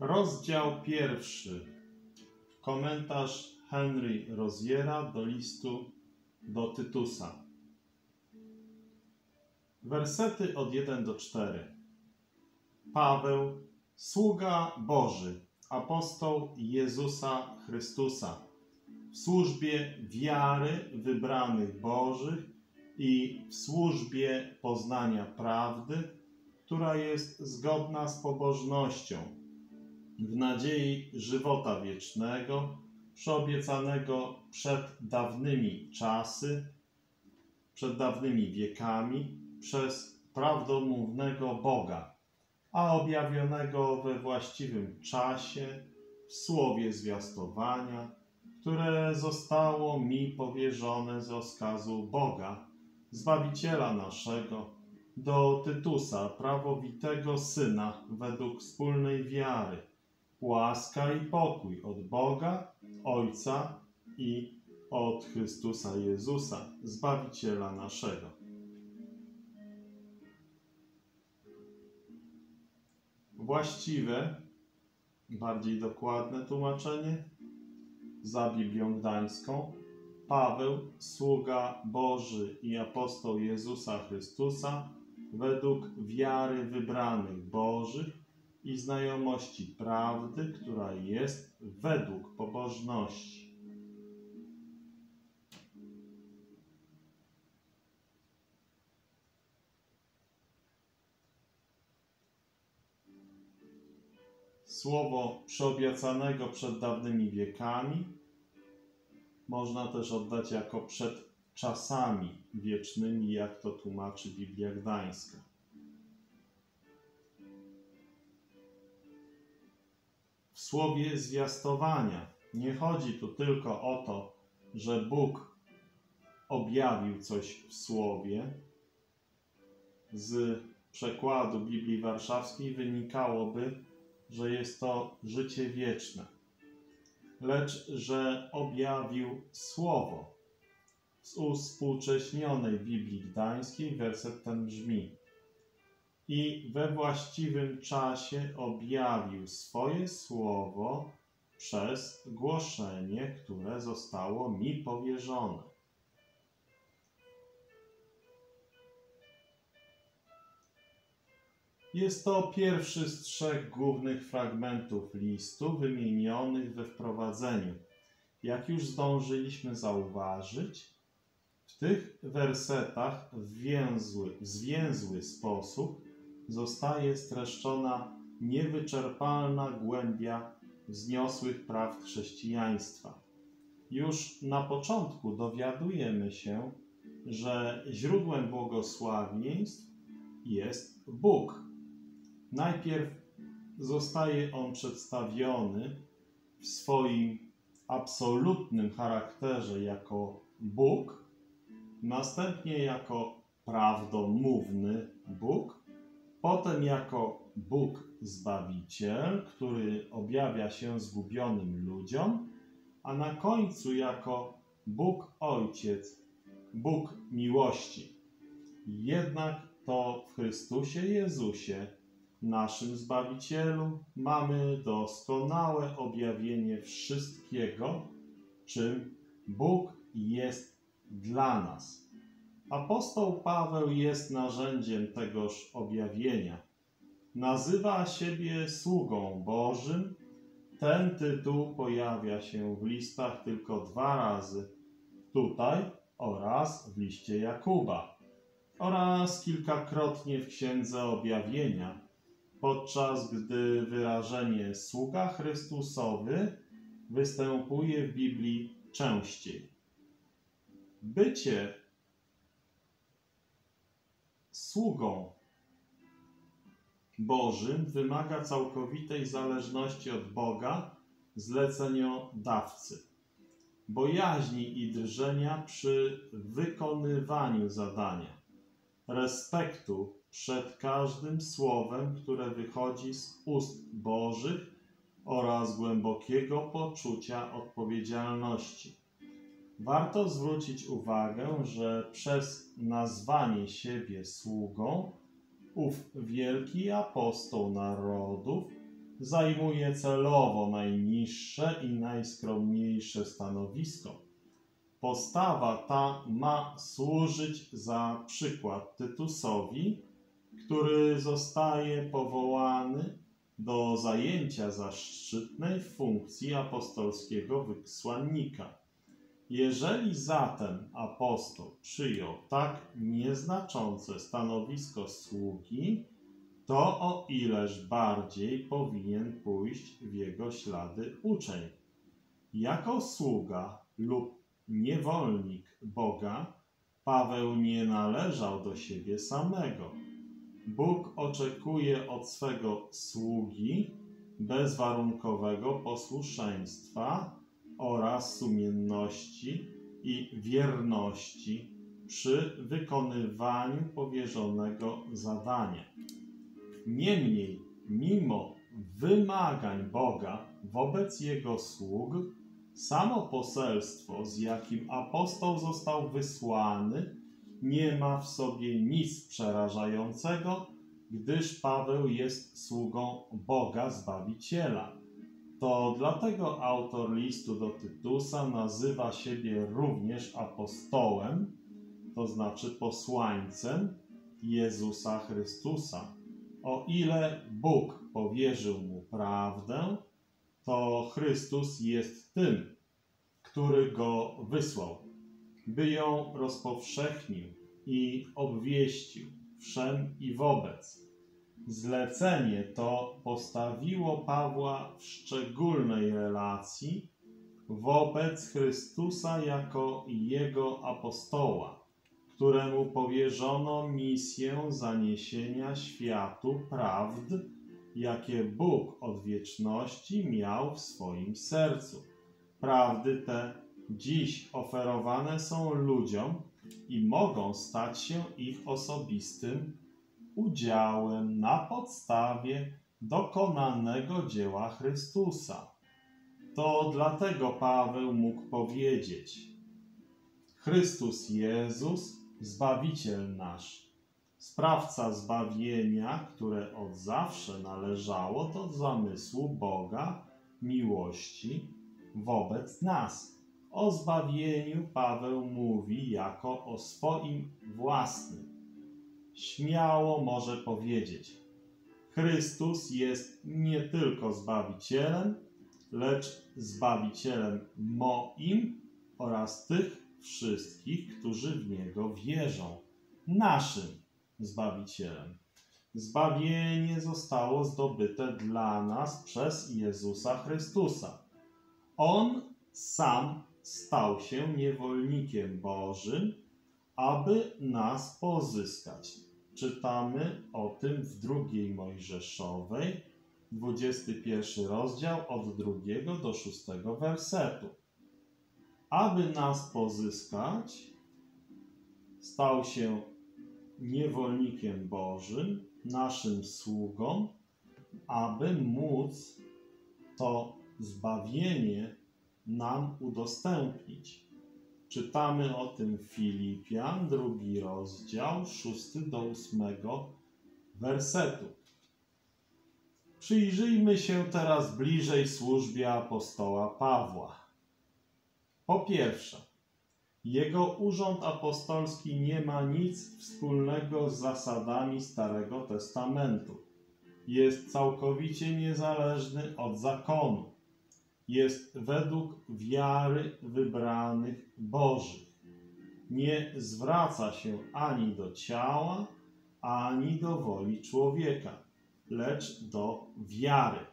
Rozdział pierwszy. Komentarz Henry Roziera do listu do Tytusa. Wersety od 1 do 4. Paweł, sługa Boży, apostoł Jezusa Chrystusa, w służbie wiary wybranych Bożych i w służbie poznania prawdy, która jest zgodna z pobożnością, w nadziei żywota wiecznego, przyobiecanego przed dawnymi czasy, przed dawnymi wiekami, przez prawdomównego Boga, a objawionego we właściwym czasie w słowie zwiastowania, które zostało mi powierzone z rozkazu Boga, Zbawiciela naszego, do Tytusa, prawowitego Syna, według wspólnej wiary, łaska i pokój od Boga, Ojca i od Chrystusa Jezusa, Zbawiciela naszego. Właściwe, bardziej dokładne tłumaczenie za Biblią Gdańską Paweł, sługa Boży i apostoł Jezusa Chrystusa, według wiary wybranych Bożych i znajomości prawdy, która jest według pobożności. Słowo przyobiecanego przed dawnymi wiekami można też oddać jako przed czasami wiecznymi, jak to tłumaczy Biblia Gdańska. Słowie zwiastowania nie chodzi tu tylko o to, że Bóg objawił coś w słowie. Z przekładu Biblii Warszawskiej wynikałoby, że jest to życie wieczne lecz że objawił Słowo. Z uspółcześnionej Biblii Gdańskiej werset ten brzmi i we właściwym czasie objawił swoje Słowo przez głoszenie, które zostało mi powierzone. Jest to pierwszy z trzech głównych fragmentów listu wymienionych we wprowadzeniu. Jak już zdążyliśmy zauważyć, w tych wersetach w, więzły, w zwięzły sposób zostaje streszczona niewyczerpalna głębia wzniosłych praw chrześcijaństwa. Już na początku dowiadujemy się, że źródłem błogosławieństw jest Bóg, Najpierw zostaje on przedstawiony w swoim absolutnym charakterze jako Bóg, następnie jako prawdomówny Bóg, potem jako Bóg Zbawiciel, który objawia się zgubionym ludziom, a na końcu jako Bóg Ojciec, Bóg miłości. Jednak to w Chrystusie Jezusie naszym Zbawicielu, mamy doskonałe objawienie wszystkiego, czym Bóg jest dla nas. Apostoł Paweł jest narzędziem tegoż objawienia. Nazywa siebie sługą Bożym. Ten tytuł pojawia się w listach tylko dwa razy. Tutaj oraz w liście Jakuba oraz kilkakrotnie w Księdze Objawienia podczas gdy wyrażenie sługa Chrystusowy występuje w Biblii częściej. Bycie sługą Bożym wymaga całkowitej zależności od Boga, zleceniodawcy, bojaźni i drżenia przy wykonywaniu zadania, respektu przed każdym słowem, które wychodzi z ust Bożych oraz głębokiego poczucia odpowiedzialności. Warto zwrócić uwagę, że przez nazwanie siebie sługą, ów wielki apostoł narodów zajmuje celowo najniższe i najskromniejsze stanowisko. Postawa ta ma służyć za przykład Tytusowi, który zostaje powołany do zajęcia zaszczytnej funkcji apostolskiego wysłannika. Jeżeli zatem apostoł przyjął tak nieznaczące stanowisko sługi, to o ileż bardziej powinien pójść w jego ślady uczeń. Jako sługa lub niewolnik Boga, Paweł nie należał do siebie samego. Bóg oczekuje od swego sługi bezwarunkowego posłuszeństwa oraz sumienności i wierności przy wykonywaniu powierzonego zadania. Niemniej, mimo wymagań Boga wobec Jego sług, samo poselstwo, z jakim apostoł został wysłany, nie ma w sobie nic przerażającego, gdyż Paweł jest sługą Boga Zbawiciela. To dlatego autor listu do Tytusa nazywa siebie również apostołem, to znaczy posłańcem Jezusa Chrystusa. O ile Bóg powierzył mu prawdę, to Chrystus jest tym, który go wysłał, by ją rozpowszechnił i obwieścił wszem i wobec. Zlecenie to postawiło Pawła w szczególnej relacji wobec Chrystusa jako jego apostoła, któremu powierzono misję zaniesienia światu prawd, jakie Bóg od wieczności miał w swoim sercu. Prawdy te dziś oferowane są ludziom i mogą stać się ich osobistym udziałem na podstawie dokonanego dzieła Chrystusa. To dlatego Paweł mógł powiedzieć: Chrystus Jezus, Zbawiciel nasz sprawca zbawienia, które od zawsze należało do zamysłu Boga miłości wobec nas. O zbawieniu Paweł mówi jako o swoim własnym. Śmiało może powiedzieć: Chrystus jest nie tylko zbawicielem, lecz zbawicielem moim oraz tych wszystkich, którzy w niego wierzą. Naszym Zbawicielem. Zbawienie zostało zdobyte dla nas przez Jezusa Chrystusa. On sam stał się niewolnikiem Bożym, aby nas pozyskać. Czytamy o tym w drugiej Mojżeszowej, 21 rozdział od drugiego do szóstego wersetu. Aby nas pozyskać, stał się niewolnikiem Bożym, naszym sługą, aby móc to zbawienie nam udostępnić. Czytamy o tym Filipian, drugi rozdział, szósty do ósmego wersetu. Przyjrzyjmy się teraz bliżej służbie apostoła Pawła. Po pierwsze, jego urząd apostolski nie ma nic wspólnego z zasadami Starego Testamentu. Jest całkowicie niezależny od zakonu. Jest według wiary wybranych Bożych. Nie zwraca się ani do ciała, ani do woli człowieka, lecz do wiary.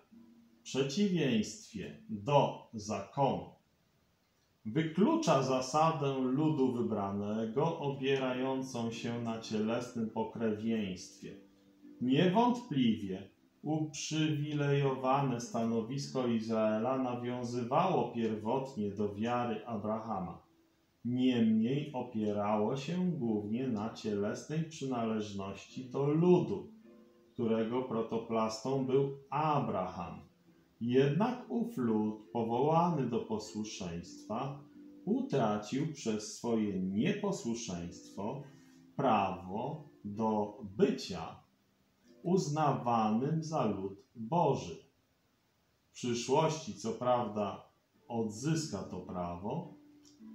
W przeciwieństwie do zakonu wyklucza zasadę ludu wybranego opierającą się na cielesnym pokrewieństwie. Niewątpliwie uprzywilejowane stanowisko Izraela nawiązywało pierwotnie do wiary Abrahama. Niemniej opierało się głównie na cielesnej przynależności do ludu, którego protoplastą był Abraham. Jednak ów lud, powołany do posłuszeństwa, utracił przez swoje nieposłuszeństwo prawo do bycia uznawanym za lud Boży. przyszłości, co prawda, odzyska to prawo,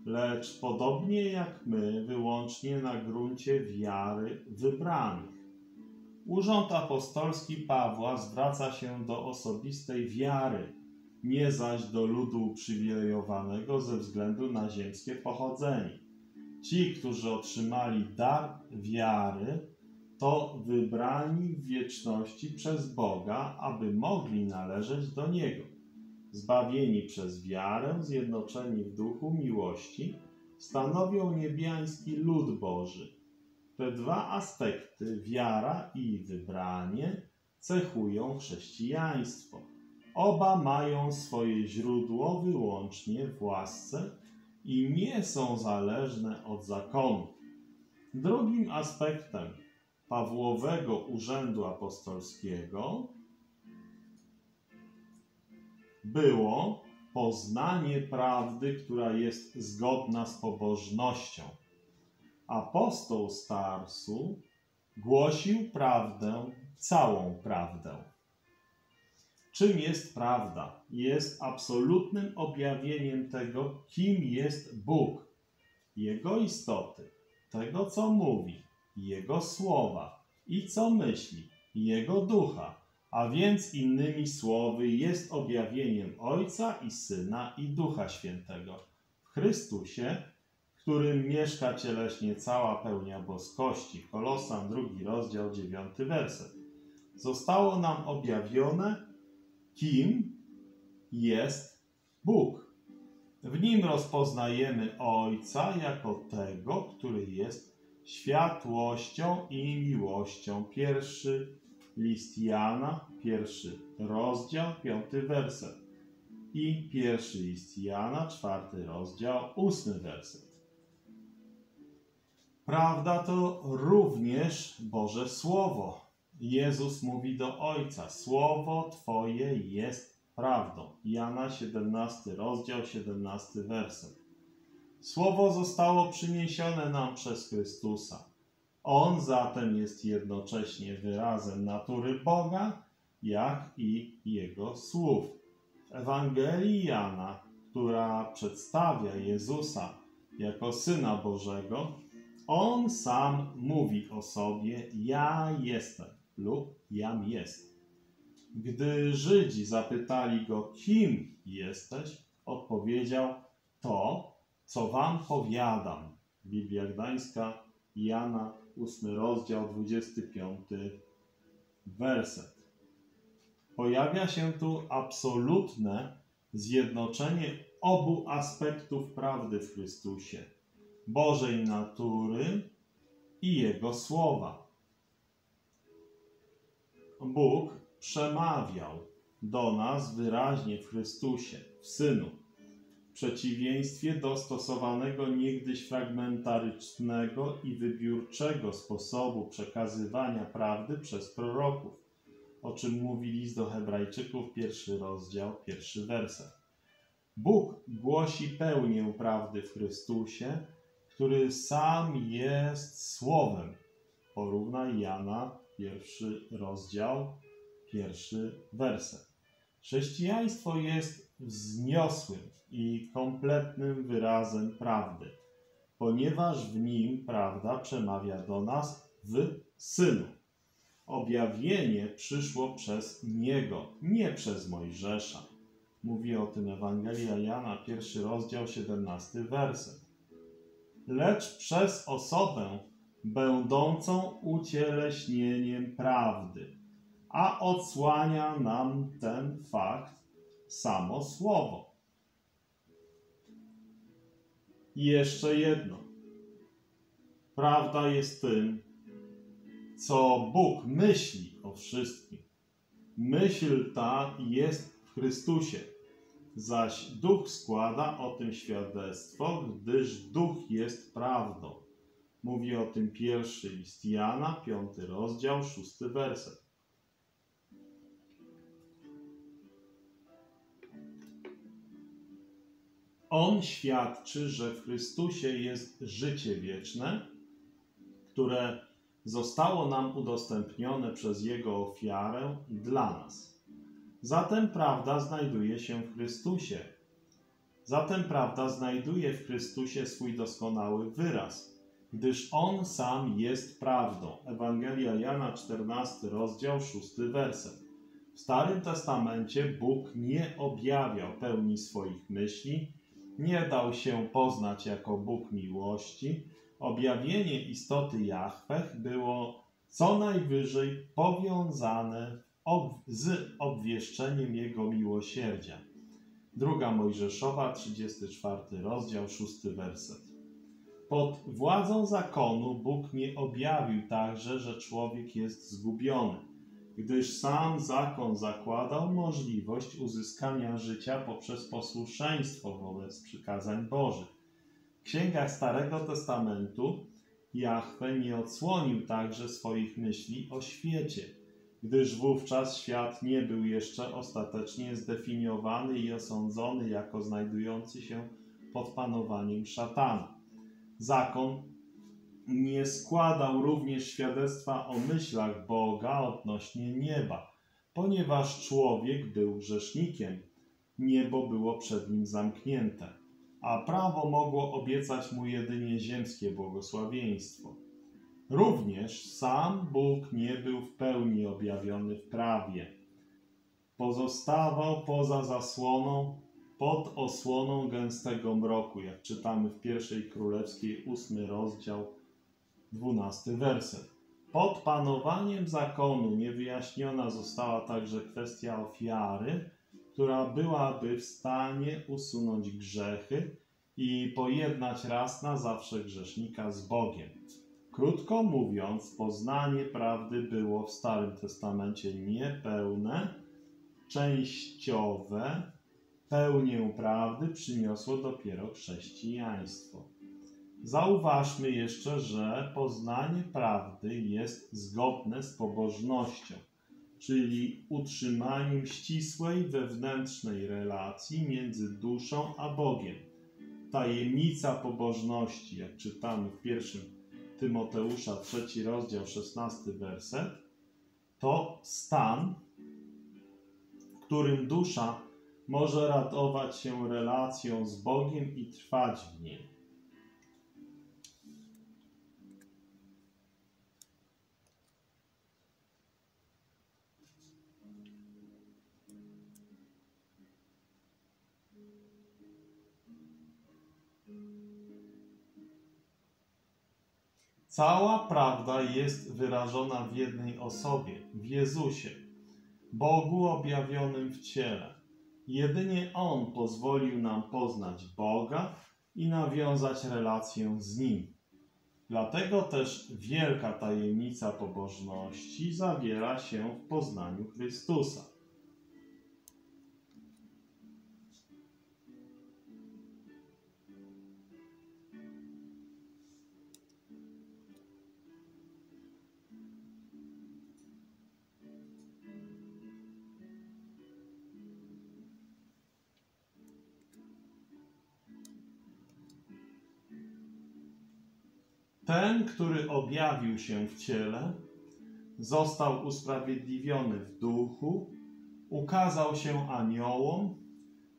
lecz podobnie jak my, wyłącznie na gruncie wiary wybranych. Urząd apostolski Pawła zwraca się do osobistej wiary, nie zaś do ludu uprzywilejowanego ze względu na ziemskie pochodzenie. Ci, którzy otrzymali dar wiary, to wybrani w wieczności przez Boga, aby mogli należeć do Niego. Zbawieni przez wiarę, zjednoczeni w duchu miłości, stanowią niebiański lud Boży. Te dwa aspekty, wiara i wybranie, cechują chrześcijaństwo. Oba mają swoje źródło wyłącznie w łasce i nie są zależne od zakonu. Drugim aspektem Pawłowego Urzędu Apostolskiego było poznanie prawdy, która jest zgodna z pobożnością. Apostoł Starsu głosił prawdę, całą prawdę. Czym jest prawda? Jest absolutnym objawieniem tego, kim jest Bóg, Jego istoty, tego, co mówi, Jego słowa i co myśli, Jego ducha, a więc innymi słowy jest objawieniem Ojca i Syna i Ducha Świętego w Chrystusie, w którym mieszka cieleśnie cała pełnia boskości. Kolosan, drugi rozdział, dziewiąty werset. Zostało nam objawione, kim jest Bóg. W nim rozpoznajemy Ojca jako tego, który jest światłością i miłością. Pierwszy list Jana, pierwszy rozdział, piąty werset. I pierwszy list Jana, czwarty rozdział, ósmy werset. Prawda to również Boże Słowo. Jezus mówi do Ojca: Słowo Twoje jest prawdą. Jana 17 rozdział, 17 werset. Słowo zostało przyniesione nam przez Chrystusa. On zatem jest jednocześnie wyrazem natury Boga, jak i Jego słów. W Ewangelii Jana, która przedstawia Jezusa jako Syna Bożego, On sam mówi o sobie: Ja jestem lub Jam jest. Gdy Żydzi zapytali go, kim jesteś, odpowiedział: To, co wam powiadam. Biblia Gdańska, Jana, 8 rozdział, 25 werset. Pojawia się tu absolutne zjednoczenie obu aspektów prawdy w Chrystusie Bożej natury i Jego słowa. Bóg przemawiał do nas wyraźnie w Chrystusie, w Synu, przeciwieństwie do stosowanego niegdyś fragmentarycznego i wybiórczego sposobu przekazywania prawdy przez proroków, o czym mówi list do Hebrajczyków, pierwszy rozdział, pierwszy werset. Bóg głosi pełnię prawdy w Chrystusie, który sam jest Słowem. Porównaj Jana, pierwszy rozdział, pierwszy werset. Chrześcijaństwo jest wzniosłym i kompletnym wyrazem prawdy, ponieważ w nim prawda przemawia do nas w Synu. Objawienie przyszło przez Niego, nie przez Mojżesza. Mówi o tym Ewangelia Jana, pierwszy rozdział, 17 werset. Lecz przez osobę będącą ucieleśnieniem prawdy, a odsłania nam ten fakt samo Słowo. I jeszcze jedno. Prawda jest tym, co Bóg myśli o wszystkim. Myśl ta jest w Chrystusie, zaś Duch składa o tym świadectwo, gdyż Duch jest prawdą. Mówi o tym pierwszy list Jana, piąty rozdział, szósty werset. On świadczy, że w Chrystusie jest życie wieczne, które zostało nam udostępnione przez Jego ofiarę dla nas. Zatem prawda znajduje się w Chrystusie. Zatem prawda znajduje w Chrystusie swój doskonały wyraz, gdyż On sam jest prawdą. Ewangelia Jana, 14 rozdział, 6 werset. W Starym Testamencie Bóg nie objawiał pełni swoich myśli, nie dał się poznać jako Bóg miłości. Objawienie istoty Jahweh było co najwyżej powiązane z obwieszczeniem Jego miłosierdzia. Druga Mojżeszowa, 34 rozdział, 6 werset. Pod władzą zakonu Bóg nie objawił także, że człowiek jest zgubiony, gdyż sam zakon zakładał możliwość uzyskania życia poprzez posłuszeństwo wobec przykazań Bożych. W księgach Starego Testamentu Jahwe nie odsłonił także swoich myśli o świecie – gdyż wówczas świat nie był jeszcze ostatecznie zdefiniowany i osądzony jako znajdujący się pod panowaniem szatana. Zakon nie składał również świadectwa o myślach Boga odnośnie nieba, ponieważ człowiek był grzesznikiem, niebo było przed nim zamknięte, a prawo mogło obiecać mu jedynie ziemskie błogosławieństwo. Również sam Bóg nie był w pełni objawiony w prawie. Pozostawał poza zasłoną, pod osłoną gęstego mroku, jak czytamy w pierwszej królewskiej, ósmy rozdział, dwunasty werset. Pod panowaniem zakonu niewyjaśniona została także kwestia ofiary, która byłaby w stanie usunąć grzechy i pojednać raz na zawsze grzesznika z Bogiem. Krótko mówiąc, poznanie prawdy było w Starym Testamencie niepełne, częściowe, pełnię prawdy przyniosło dopiero chrześcijaństwo. Zauważmy jeszcze, że poznanie prawdy jest zgodne z pobożnością, czyli utrzymaniem ścisłej wewnętrznej relacji między duszą a Bogiem. Tajemnica pobożności, jak czytamy w pierwszym Tymoteusza, trzeci rozdział, szesnasty werset, to stan, w którym dusza może radować się relacją z Bogiem i trwać w niej. Cała prawda jest wyrażona w jednej osobie, w Jezusie, Bogu objawionym w ciele. Jedynie On pozwolił nam poznać Boga i nawiązać relację z Nim. Dlatego też wielka tajemnica pobożności zawiera się w poznaniu Chrystusa. Ten, który objawił się w ciele, został usprawiedliwiony w duchu, ukazał się aniołom,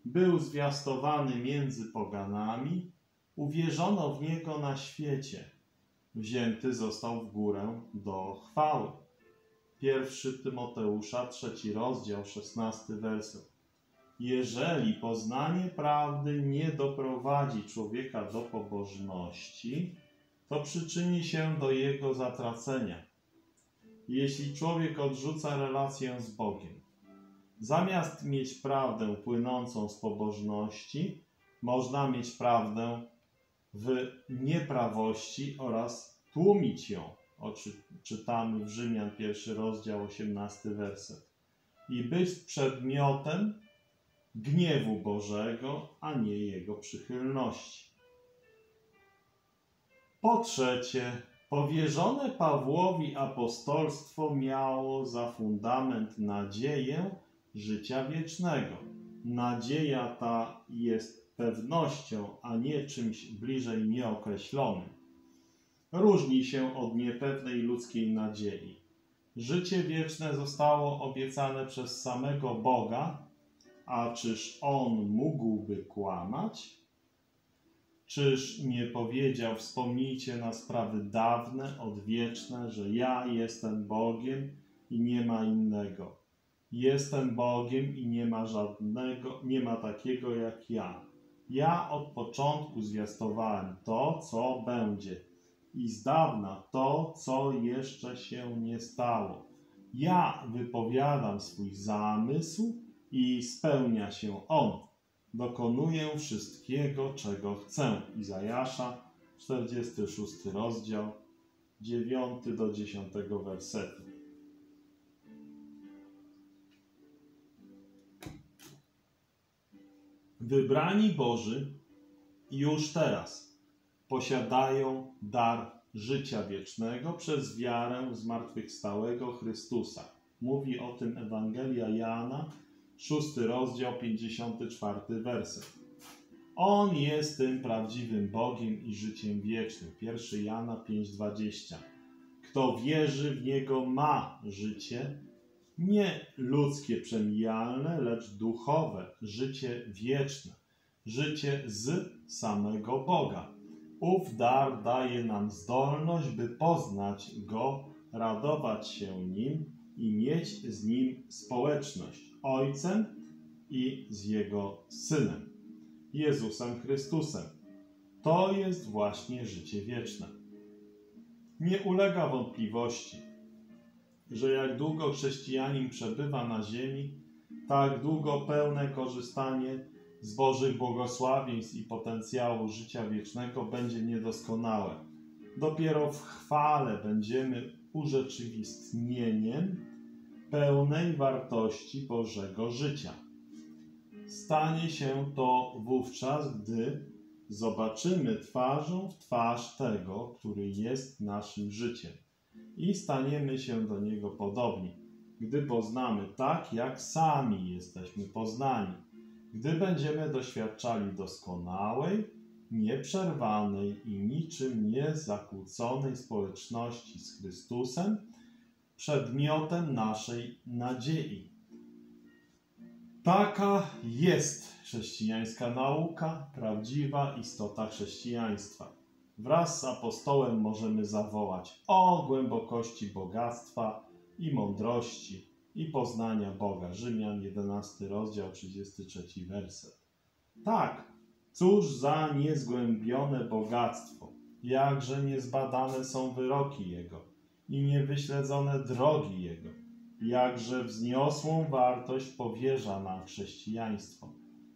był zwiastowany między poganami, uwierzono w niego na świecie, wzięty został w górę do chwały. Pierwszy Tymoteusza, trzeci rozdział, szesnasty werset. Jeżeli poznanie prawdy nie doprowadzi człowieka do pobożności, to przyczyni się do jego zatracenia. Jeśli człowiek odrzuca relację z Bogiem, zamiast mieć prawdę płynącą z pobożności, można mieć prawdę w nieprawości oraz tłumić ją. O, czytamy w Rzymian pierwszy rozdział, 18 werset. I być przedmiotem gniewu Bożego, a nie Jego przychylności. Po trzecie, powierzone Pawłowi apostolstwo miało za fundament nadzieję życia wiecznego. Nadzieja ta jest pewnością, a nie czymś bliżej nieokreślonym. Różni się od niepewnej ludzkiej nadziei. Życie wieczne zostało obiecane przez samego Boga, a czyż On mógłby kłamać? Czyż nie powiedział, wspomnijcie na sprawy dawne, odwieczne, że ja jestem Bogiem i nie ma innego. Jestem Bogiem i nie ma żadnego, nie ma takiego jak ja. Ja od początku zwiastowałem to, co będzie i z dawna to, co jeszcze się nie stało. Ja wypowiadam swój zamysł i spełnia się on. Dokonuję wszystkiego, czego chcę. Izajasza, 46 rozdział, 9 do 10 wersetu. Wybrani Boży już teraz posiadają dar życia wiecznego przez wiarę zmartwychwstałego Chrystusa. Mówi o tym Ewangelia Jana, 6 rozdział, 54 werset. On jest tym prawdziwym Bogiem i życiem wiecznym. 1 Jana 5:20. Kto wierzy w Niego ma życie, nie ludzkie, przemijalne, lecz duchowe, życie wieczne, życie z samego Boga. Ów dar daje nam zdolność, by poznać Go, radować się Nim i mieć z Nim społeczność, Ojcem i z Jego Synem, Jezusem Chrystusem. To jest właśnie życie wieczne. Nie ulega wątpliwości, że jak długo chrześcijanin przebywa na ziemi, tak długo pełne korzystanie z Bożych błogosławieństw i potencjału życia wiecznego będzie niedoskonałe. Dopiero w chwale będziemy urzeczywistnieniem pełnej wartości Bożego życia. Stanie się to wówczas, gdy zobaczymy twarzą w twarz tego, który jest naszym życiem i staniemy się do Niego podobni, gdy poznamy tak, jak sami jesteśmy poznani, gdy będziemy doświadczali doskonałej, nieprzerwanej i niczym nie zakłóconej społeczności z Chrystusem, przedmiotem naszej nadziei. Taka jest chrześcijańska nauka, prawdziwa istota chrześcijaństwa. Wraz z apostołem możemy zawołać o głębokości bogactwa i mądrości i poznania Boga. Rzymian 11 rozdział 33 werset. Tak, cóż za niezgłębione bogactwo, jakże niezbadane są wyroki Jego i niewyśledzone drogi Jego, jakże wzniosłą wartość powierza nam chrześcijaństwo.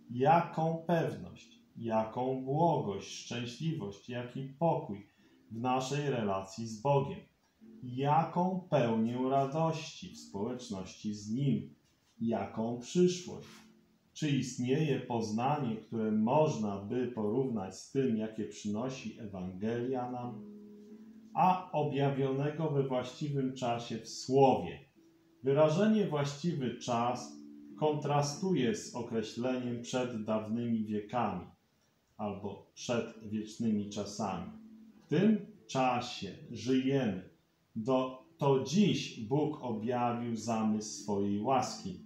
Jaką pewność, jaką błogość, szczęśliwość, jaki pokój w naszej relacji z Bogiem, jaką pełnię radości w społeczności z Nim, jaką przyszłość. Czy istnieje poznanie, które można by porównać z tym, jakie przynosi Ewangelia nam, a objawionego we właściwym czasie w Słowie? Wyrażenie właściwy czas kontrastuje z określeniem przed dawnymi wiekami albo przed wiecznymi czasami. W tym czasie żyjemy. Do, to dziś Bóg objawił zamysł swojej łaski.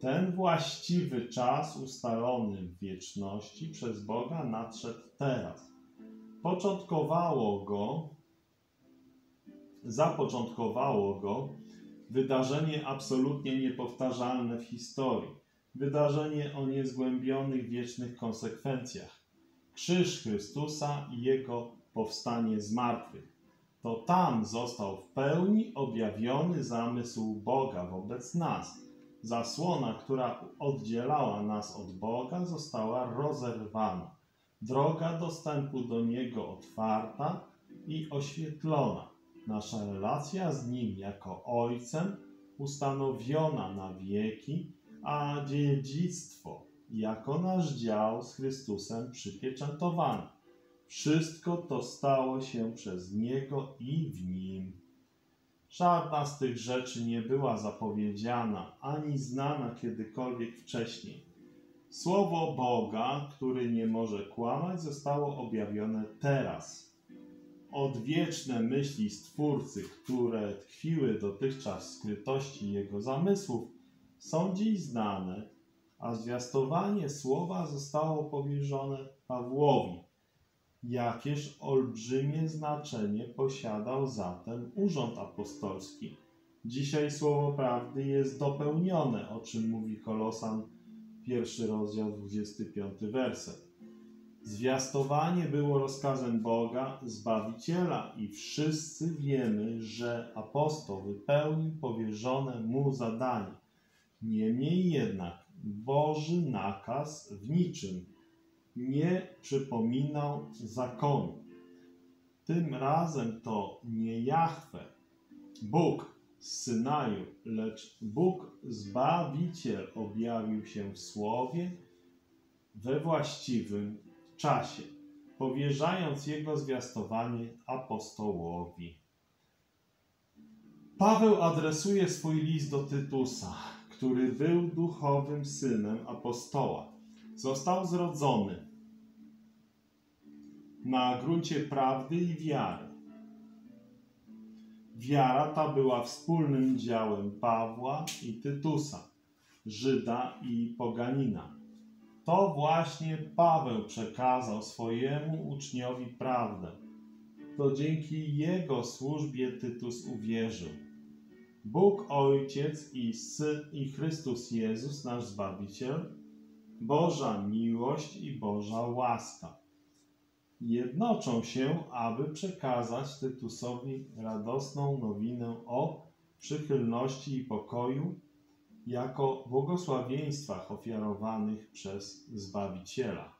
Ten właściwy czas ustalony w wieczności przez Boga nadszedł teraz. Początkowało go, zapoczątkowało go wydarzenie absolutnie niepowtarzalne w historii. Wydarzenie o niezgłębionych wiecznych konsekwencjach krzyż Chrystusa i Jego powstanie z martwych. To tam został w pełni objawiony zamysł Boga wobec nas. Zasłona, która oddzielała nas od Boga, została rozerwana. Droga dostępu do Niego otwarta i oświetlona. Nasza relacja z Nim jako Ojcem ustanowiona na wieki, a dziedzictwo jako nasz dział z Chrystusem przypieczętowany. Wszystko to stało się przez Niego i w Nim. Żadna z tych rzeczy nie była zapowiedziana ani znana kiedykolwiek wcześniej. Słowo Boga, który nie może kłamać, zostało objawione teraz. Odwieczne myśli Stwórcy, które tkwiły dotychczas w skrytości Jego zamysłów, są dziś znane, a zwiastowanie słowa zostało powierzone Pawłowi. Jakież olbrzymie znaczenie posiadał zatem urząd apostolski. Dzisiaj słowo prawdy jest dopełnione, o czym mówi Kolosan, pierwszy rozdział, 25 werset. Zwiastowanie było rozkazem Boga, Zbawiciela, i wszyscy wiemy, że apostoł wypełnił powierzone mu zadanie. Niemniej jednak Boży nakaz w niczym nie przypominał zakonu. Tym razem to nie Jahwe, Bóg z Synaju, lecz Bóg Zbawiciel objawił się w Słowie we właściwym czasie, powierzając jego zwiastowanie apostołowi. Paweł adresuje swój list do Tytusa, który był duchowym synem apostoła. Został zrodzony na gruncie prawdy i wiary. Wiara ta była wspólnym działem Pawła i Tytusa, Żyda i Poganina. To właśnie Paweł przekazał swojemu uczniowi prawdę. To dzięki jego służbie Tytus uwierzył. Bóg Ojciec i Syn i Chrystus Jezus, nasz Zbawiciel, Boża miłość i Boża łaska jednoczą się, aby przekazać Tytusowi radosną nowinę o przychylności i pokoju jako błogosławieństwach ofiarowanych przez Zbawiciela.